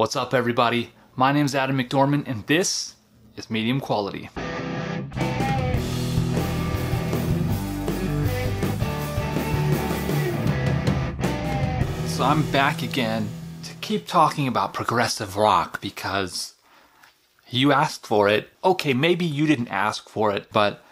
What's up, everybody? My name is Adam McDorman, and this is Medium Quality. So I'm back again to keep talking about progressive rock because you asked for it. Okay, maybe you didn't ask for it, but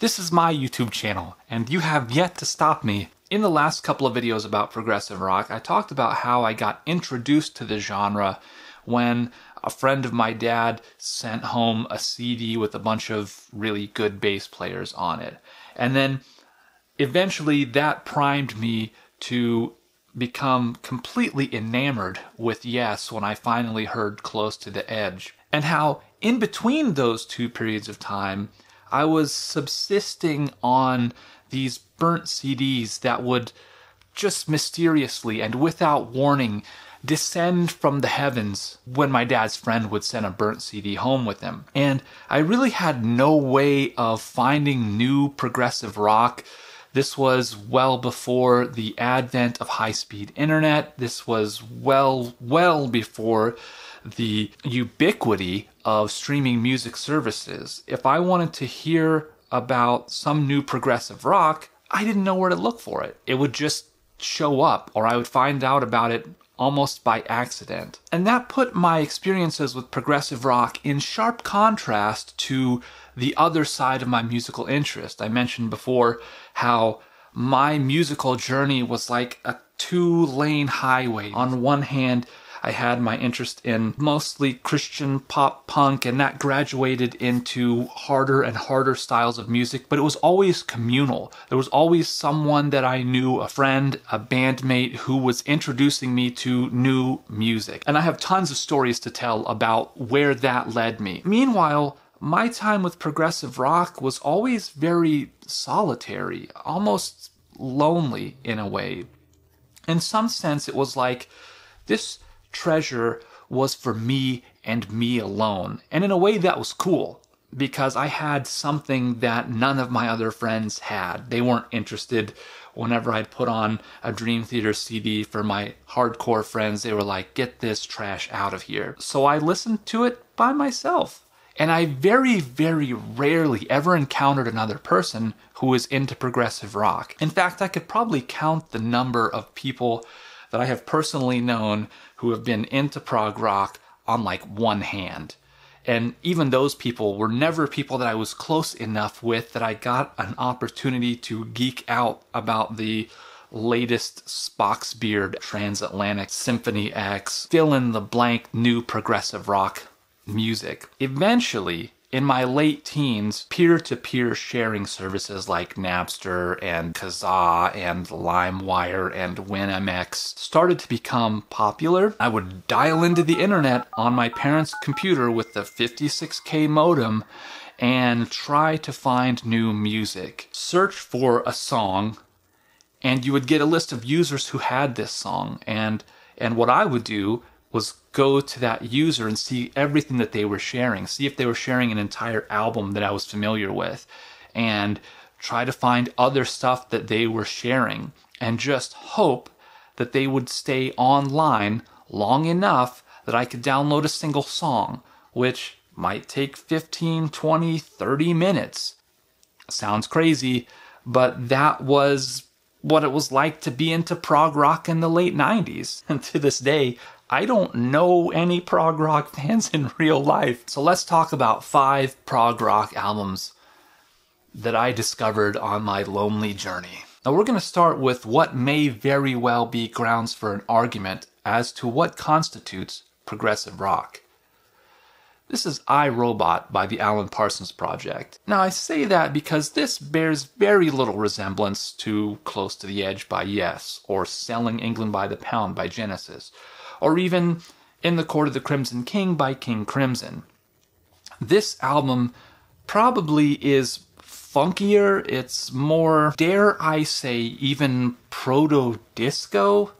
this is my YouTube channel, and you have yet to stop me. In the last couple of videos about progressive rock, I talked about how I got introduced to the genre when a friend of my dad sent home a CD with a bunch of really good bass players on it. And then eventually that primed me to become completely enamored with Yes when I finally heard Close to the Edge. And how in between those two periods of time, I was subsisting on these burnt CDs that would just mysteriously and without warning descend from the heavens when my dad's friend would send a burnt CD home with him. And I really had no way of finding new progressive rock. This was well before the advent of high speed internet. This was well, well before the ubiquity of streaming music services. If I wanted to hear about some new progressive rock, I didn't know where to look for it. It would just show up, or I would find out about it almost by accident. And that put my experiences with progressive rock in sharp contrast to the other side of my musical interest. I mentioned before how my musical journey was like a two lane highway. On one hand, I had my interest in mostly Christian pop punk, and that graduated into harder and harder styles of music, but it was always communal. There was always someone that I knew, a friend, a bandmate, who was introducing me to new music. And I have tons of stories to tell about where that led me. Meanwhile, my time with progressive rock was always very solitary, almost lonely in a way. In some sense, it was like this treasure was for me and me alone. And in a way, that was cool because I had something that none of my other friends had. They weren't interested whenever I'd put on a Dream Theater CD for my hardcore friends. They were like, get this trash out of here. So I listened to it by myself. And I very, very rarely ever encountered another person who was into progressive rock. In fact, I could probably count the number of people that I have personally known who have been into prog rock on like one hand. And even those people were never people that I was close enough with that I got an opportunity to geek out about the latest Spock's Beard Transatlantic Symphony X, fill in the blank new progressive rock music. Eventually, in my late teens, peer to peer sharing services like Napster and Kazaa and LimeWire and WinMX started to become popular. I would dial into the internet on my parents' computer with the 56K modem and try to find new music. Search for a song, and you would get a list of users who had this song. And, and what I would do was go to that user and see everything that they were sharing, see if they were sharing an entire album that I was familiar with, and try to find other stuff that they were sharing, and just hope that they would stay online long enough that I could download a single song, which might take 15, 20, 30 minutes. Sounds crazy, but that was what it was like to be into prog rock in the late 90s. And to this day, I don't know any prog rock fans in real life. So let's talk about five prog rock albums that I discovered on my lonely journey. Now we're going to start with what may very well be grounds for an argument as to what constitutes progressive rock. This is I, Robot by the Alan Parsons Project. Now I say that because this bears very little resemblance to Close to the Edge by Yes, or Selling England by the Pound by Genesis, or even In the Court of the Crimson King by King Crimson. This album probably is funkier, it's more, dare I say, even proto disco.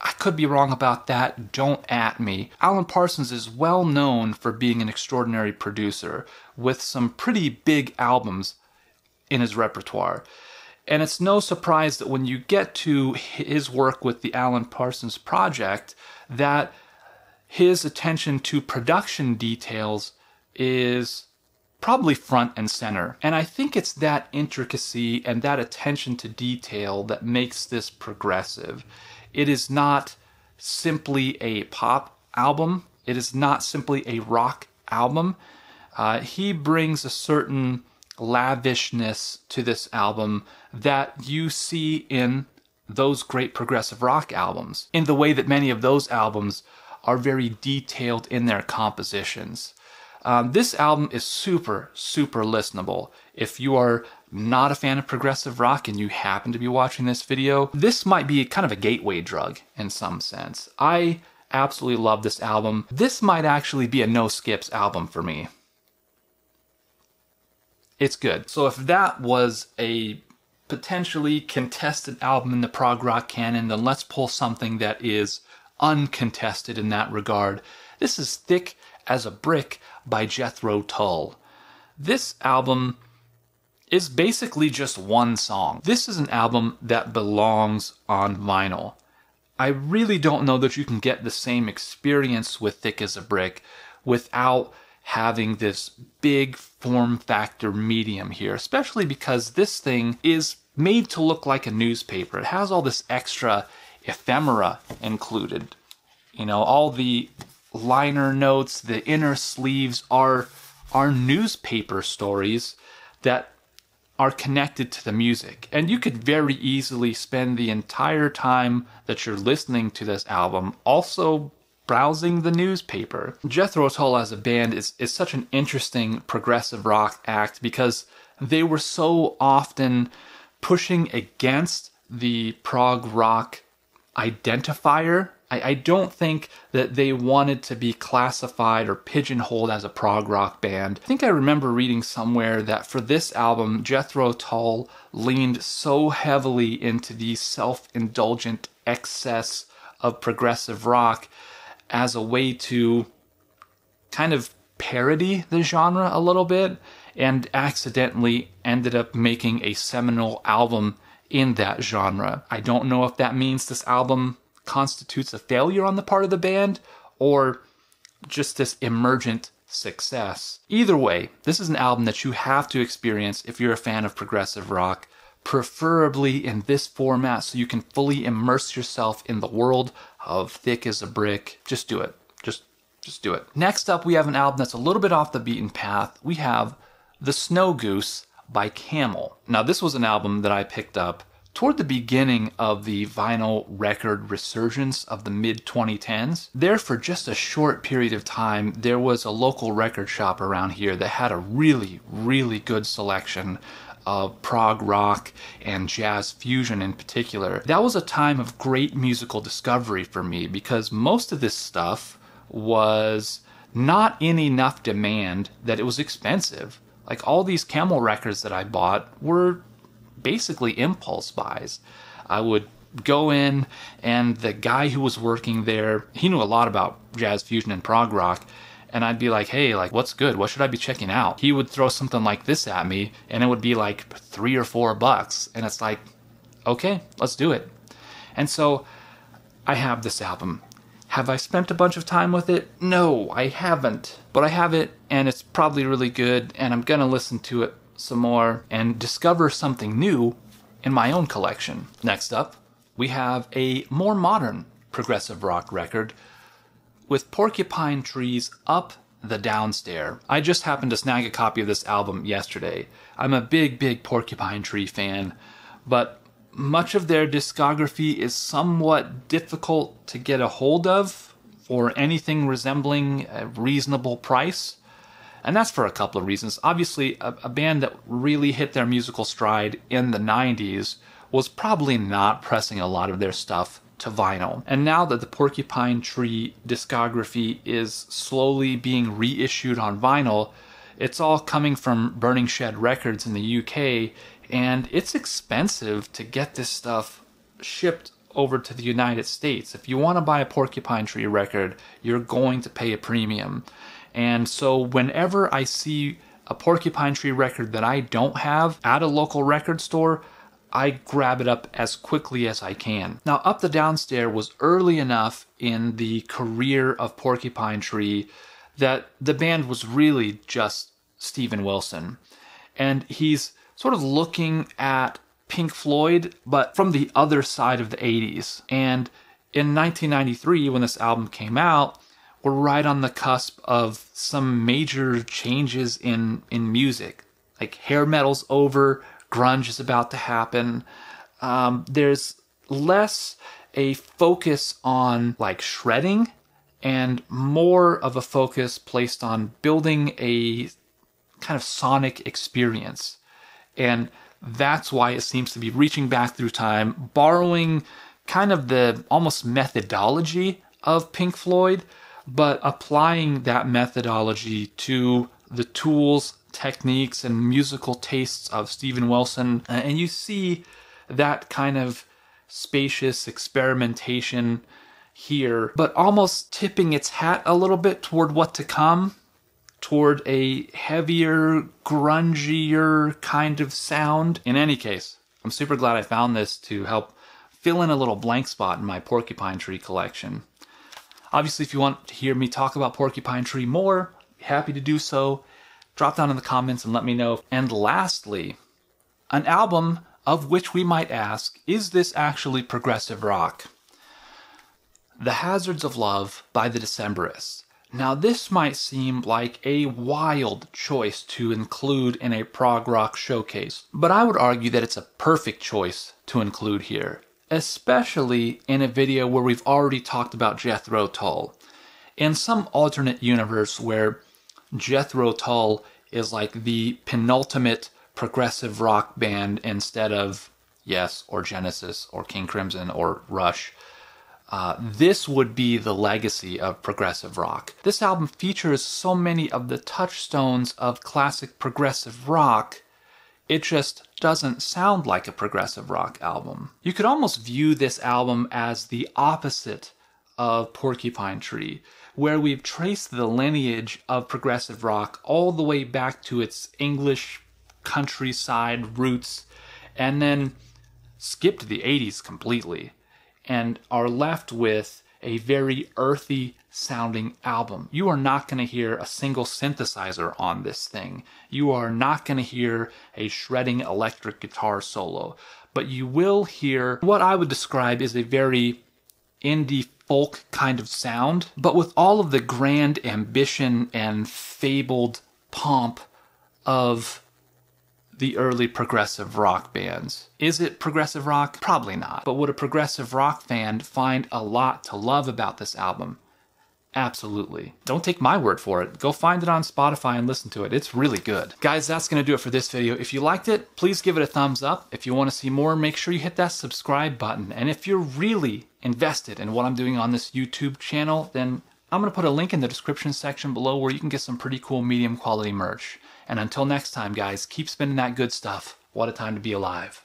I could be wrong about that, don't at me. Alan Parsons is well known for being an extraordinary producer with some pretty big albums in his repertoire. And it's no surprise that when you get to his work with the Alan Parsons Project, that his attention to production details is probably front and center. And I think it's that intricacy and that attention to detail that makes this progressive. It is not simply a pop album, it is not simply a rock album. Uh, he brings a certain lavishness to this album that you see in those great progressive rock albums, in the way that many of those albums are very detailed in their compositions. Um, this album is super, super listenable. If you are not a fan of progressive rock and you happen to be watching this video, this might be kind of a gateway drug in some sense. I absolutely love this album. This might actually be a no skips album for me. It's good. So if that was a potentially contested album in the prog rock canon, then let's pull something that is uncontested in that regard. This is Thick as a Brick by Jethro Tull. This album is basically just one song. This is an album that belongs on vinyl. I really don't know that you can get the same experience with Thick as a Brick without having this big form factor medium here, especially because this thing is made to look like a newspaper. It has all this extra ephemera included. You know, all the liner notes, the inner sleeves are are newspaper stories that are connected to the music. And you could very easily spend the entire time that you're listening to this album also browsing the newspaper. Jethro Tull as a band is, is such an interesting progressive rock act because they were so often pushing against the prog rock identifier I, I don't think that they wanted to be classified or pigeonholed as a prog rock band. I think I remember reading somewhere that for this album, Jethro Tull leaned so heavily into the self indulgent excess of progressive rock as a way to kind of parody the genre a little bit and accidentally ended up making a seminal album in that genre. I don't know if that means this album constitutes a failure on the part of the band or just this emergent success. Either way, this is an album that you have to experience if you're a fan of progressive rock, preferably in this format so you can fully immerse yourself in the world of Thick as a Brick. Just do it. Just just do it. Next up, we have an album that's a little bit off the beaten path. We have The Snow Goose by Camel. Now, this was an album that I picked up Toward the beginning of the vinyl record resurgence of the mid 2010s, there for just a short period of time, there was a local record shop around here that had a really, really good selection of prog rock and jazz fusion in particular. That was a time of great musical discovery for me because most of this stuff was not in enough demand that it was expensive. Like all these camel records that I bought were basically impulse buys. I would go in, and the guy who was working there, he knew a lot about jazz fusion and prog rock. And I'd be like, hey, like, what's good? What should I be checking out? He would throw something like this at me, and it would be like three or four bucks. And it's like, okay, let's do it. And so I have this album. Have I spent a bunch of time with it? No, I haven't. But I have it, and it's probably really good, and I'm gonna listen to it some more, and discover something new in my own collection. Next up, we have a more modern progressive rock record with Porcupine Tree's Up the Downstair. I just happened to snag a copy of this album yesterday. I'm a big, big Porcupine Tree fan, but much of their discography is somewhat difficult to get a hold of for anything resembling a reasonable price. And that's for a couple of reasons. Obviously, a, a band that really hit their musical stride in the 90s was probably not pressing a lot of their stuff to vinyl. And now that the Porcupine Tree discography is slowly being reissued on vinyl, it's all coming from Burning Shed Records in the UK, and it's expensive to get this stuff shipped over to the United States. If you want to buy a Porcupine Tree record, you're going to pay a premium. And so whenever I see a Porcupine Tree record that I don't have at a local record store, I grab it up as quickly as I can. Now, Up the Downstair was early enough in the career of Porcupine Tree that the band was really just Steven Wilson. And he's sort of looking at Pink Floyd, but from the other side of the 80s. And in 1993, when this album came out, we're right on the cusp of some major changes in, in music. Like hair metal's over, grunge is about to happen. Um, there's less a focus on like shredding and more of a focus placed on building a kind of sonic experience. And that's why it seems to be reaching back through time, borrowing kind of the almost methodology of Pink Floyd, but applying that methodology to the tools, techniques, and musical tastes of Steven Wilson. Uh, and you see that kind of spacious experimentation here, but almost tipping its hat a little bit toward what to come, toward a heavier, grungier kind of sound. In any case, I'm super glad I found this to help fill in a little blank spot in my Porcupine Tree collection. Obviously, if you want to hear me talk about Porcupine Tree more, happy to do so. Drop down in the comments and let me know. And lastly, an album of which we might ask, is this actually progressive rock? The Hazards of Love by the Decemberists. Now, this might seem like a wild choice to include in a prog rock showcase, but I would argue that it's a perfect choice to include here especially in a video where we've already talked about Jethro Tull. In some alternate universe where Jethro Tull is like the penultimate progressive rock band instead of Yes or Genesis or King Crimson or Rush. Uh, this would be the legacy of progressive rock. This album features so many of the touchstones of classic progressive rock it just doesn't sound like a progressive rock album. You could almost view this album as the opposite of Porcupine Tree, where we've traced the lineage of progressive rock all the way back to its English countryside roots and then skipped the 80s completely and are left with a very earthy sounding album. You are not going to hear a single synthesizer on this thing. You are not going to hear a shredding electric guitar solo. But you will hear what I would describe as a very indie folk kind of sound, but with all of the grand ambition and fabled pomp of the early progressive rock bands. Is it progressive rock? Probably not. But would a progressive rock fan find a lot to love about this album? Absolutely. Don't take my word for it. Go find it on Spotify and listen to it. It's really good. Guys, that's going to do it for this video. If you liked it, please give it a thumbs up. If you want to see more, make sure you hit that subscribe button. And if you're really invested in what I'm doing on this YouTube channel, then I'm going to put a link in the description section below where you can get some pretty cool medium quality merch. And until next time, guys, keep spending that good stuff. What a time to be alive.